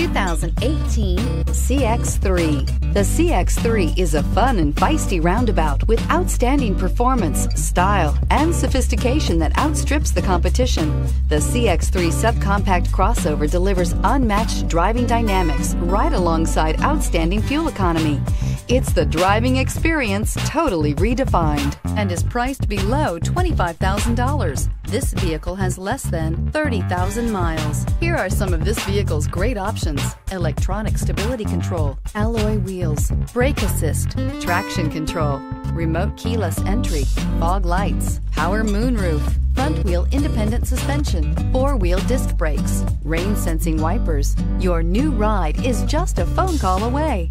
2018 CX3. The CX3 is a fun and feisty roundabout with outstanding performance, style, and sophistication that outstrips the competition. The CX3 subcompact crossover delivers unmatched driving dynamics right alongside outstanding fuel economy. It's the driving experience totally redefined and is priced below $25,000. This vehicle has less than 30,000 miles. Here are some of this vehicle's great options. Electronic stability control, alloy wheels, brake assist, traction control, remote keyless entry, fog lights, power moonroof, front wheel independent suspension, four wheel disc brakes, rain sensing wipers. Your new ride is just a phone call away.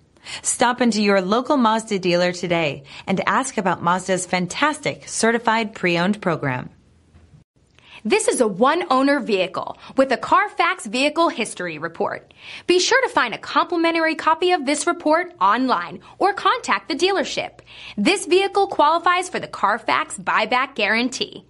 Stop into your local Mazda dealer today and ask about Mazda's fantastic certified pre-owned program. This is a one owner vehicle with a Carfax Vehicle History Report. Be sure to find a complimentary copy of this report online or contact the dealership. This vehicle qualifies for the Carfax Buyback Guarantee.